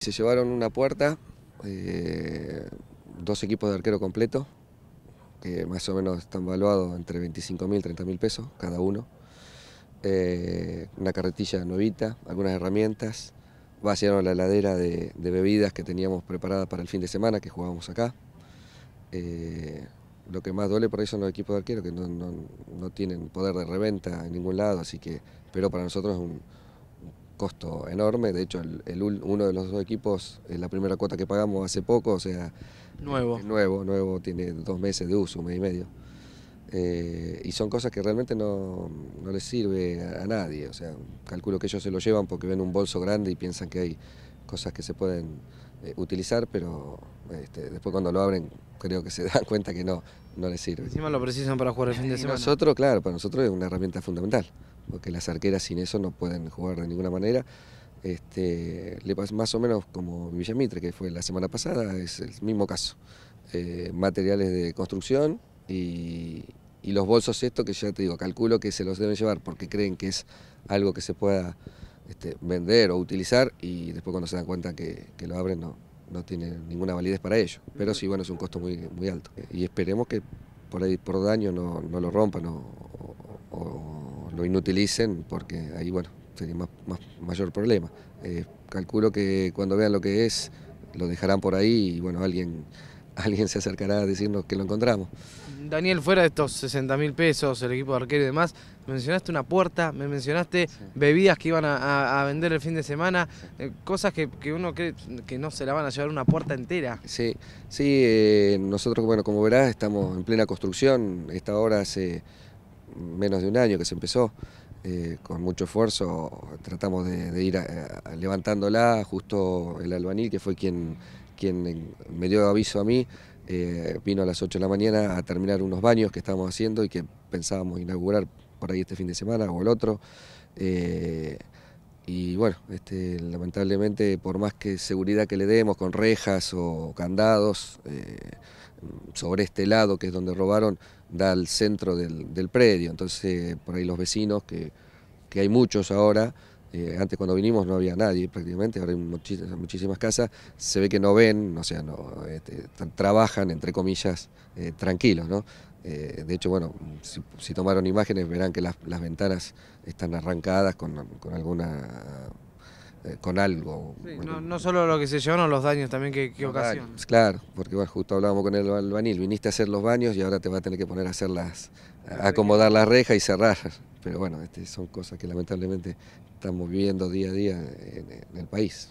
Se llevaron una puerta, eh, dos equipos de arquero completo, que más o menos están valuados entre 25 mil y 30 mil pesos cada uno. Eh, una carretilla nuevita, algunas herramientas. Vaciaron la heladera de, de, bebidas que teníamos preparada para el fin de semana, que jugábamos acá. Eh, lo que más duele por ahí son los equipos de arquero, que no, no, no tienen poder de reventa en ningún lado, así que, pero para nosotros es un, costo enorme, de hecho el, el, uno de los dos equipos es la primera cuota que pagamos hace poco, o sea... Nuevo. Es nuevo, nuevo, tiene dos meses de uso, un mes y medio. Eh, y son cosas que realmente no, no les sirve a, a, nadie, o sea, calculo que ellos se lo llevan porque ven un bolso grande y piensan que hay cosas que se pueden eh, utilizar, pero este, después cuando lo abren creo que se dan cuenta que no, no les sirve. Encima lo precisan para jugar el fin de semana. Y nosotros, claro, para nosotros es una herramienta fundamental porque las arqueras sin eso no pueden jugar de ninguna manera. Este, le pasa más o menos como Villamitre, que fue la semana pasada, es el mismo caso. Eh, materiales de construcción y, y, los bolsos estos que ya te digo, calculo que se los deben llevar porque creen que es algo que se pueda este, vender o utilizar y después cuando se dan cuenta que, que lo abren no, no tiene ninguna validez para ello. Pero sí, bueno, es un costo muy, muy alto. Y esperemos que por ahí por daño no, no lo rompan o, o lo inutilicen porque ahí bueno sería más, más mayor problema. Eh, calculo que cuando vean lo que es lo dejarán por ahí y bueno alguien alguien se acercará a decirnos que lo encontramos. Daniel, fuera de estos 60 mil pesos, el equipo de arquero y demás, mencionaste una puerta, me mencionaste sí. bebidas que iban a, vender el fin de semana, eh, cosas que, que, uno cree que no se la van a llevar una puerta entera. Sí, sí, eh, nosotros, bueno, como verás, estamos en plena construcción, esta hora hace menos de un año que se empezó, eh, con mucho esfuerzo tratamos de, de ir a, a, levantándola, justo el albanil que fue quien, quien me dio aviso a mí, eh, vino a las 8 de la mañana a terminar unos baños que estábamos haciendo y que pensábamos inaugurar por ahí este fin de semana o el otro. Eh, y bueno, este, lamentablemente por más que seguridad que le demos con rejas o candados, eh, sobre este lado que es donde robaron, da al centro del, del predio. Entonces por ahí los vecinos, que, que hay muchos ahora, eh, antes cuando vinimos no había nadie prácticamente, ahora hay muchísimas, muchísimas casas, se ve que no ven, o sea, no, este, trabajan, entre comillas, eh, tranquilos, ¿no? Eh, de hecho, bueno, si, si, tomaron imágenes verán que las, las ventanas están arrancadas con, con alguna con algo. Sí, no, no, solo lo que se llevaron, los daños también que, que ocasionan. Claro, porque bueno, justo hablábamos con el albanil, viniste a hacer los baños y ahora te va a tener que poner a hacer las, a acomodar la reja y cerrar. Pero bueno, este, son cosas que lamentablemente estamos viviendo día a día en, en el país.